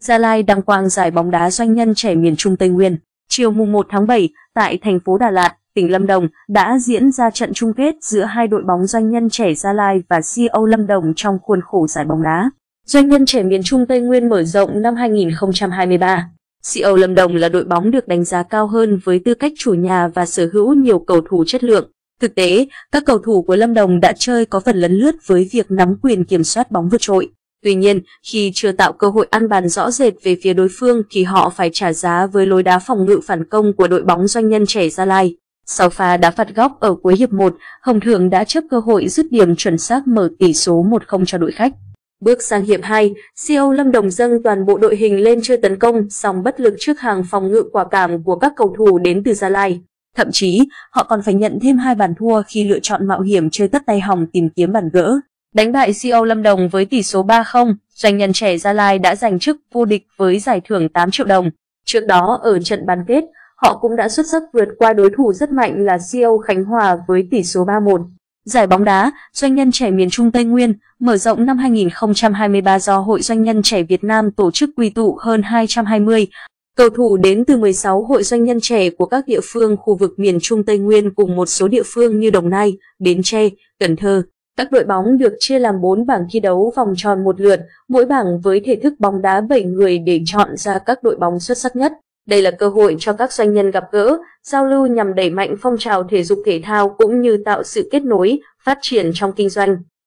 Gia Lai đăng quang giải bóng đá doanh nhân trẻ miền Trung Tây Nguyên. Chiều mùng 1 tháng 7, tại thành phố Đà Lạt, tỉnh Lâm Đồng đã diễn ra trận chung kết giữa hai đội bóng doanh nhân trẻ Gia Lai và CO Lâm Đồng trong khuôn khổ giải bóng đá. Doanh nhân trẻ miền Trung Tây Nguyên mở rộng năm 2023. CO Lâm Đồng là đội bóng được đánh giá cao hơn với tư cách chủ nhà và sở hữu nhiều cầu thủ chất lượng. Thực tế, các cầu thủ của Lâm Đồng đã chơi có phần lấn lướt với việc nắm quyền kiểm soát bóng vượt trội. Tuy nhiên, khi chưa tạo cơ hội ăn bàn rõ rệt về phía đối phương thì họ phải trả giá với lối đá phòng ngự phản công của đội bóng doanh nhân trẻ Gia Lai. Sau pha đá phạt góc ở cuối hiệp 1, Hồng Thượng đã chấp cơ hội dứt điểm chuẩn xác mở tỷ số 1-0 cho đội khách. Bước sang hiệp 2, CEO Lâm Đồng dâng toàn bộ đội hình lên chưa tấn công, song bất lực trước hàng phòng ngự quả cảm của các cầu thủ đến từ Gia Lai. Thậm chí, họ còn phải nhận thêm hai bàn thua khi lựa chọn mạo hiểm chơi tất tay hỏng tìm kiếm bàn gỡ. Đánh bại CO Lâm Đồng với tỷ số 3-0, doanh nhân trẻ Gia Lai đã giành chức vô địch với giải thưởng 8 triệu đồng. Trước đó ở trận bán kết, họ cũng đã xuất sắc vượt qua đối thủ rất mạnh là CO Khánh Hòa với tỷ số 3-1. Giải bóng đá, doanh nhân trẻ miền Trung Tây Nguyên, mở rộng năm 2023 do Hội Doanh nhân trẻ Việt Nam tổ chức quy tụ hơn 220 cầu thủ đến từ 16 hội doanh nhân trẻ của các địa phương khu vực miền Trung Tây Nguyên cùng một số địa phương như Đồng Nai, Bến Tre, Cần Thơ. Các đội bóng được chia làm 4 bảng thi đấu vòng tròn một lượt, mỗi bảng với thể thức bóng đá 7 người để chọn ra các đội bóng xuất sắc nhất. Đây là cơ hội cho các doanh nhân gặp gỡ, giao lưu nhằm đẩy mạnh phong trào thể dục thể thao cũng như tạo sự kết nối, phát triển trong kinh doanh.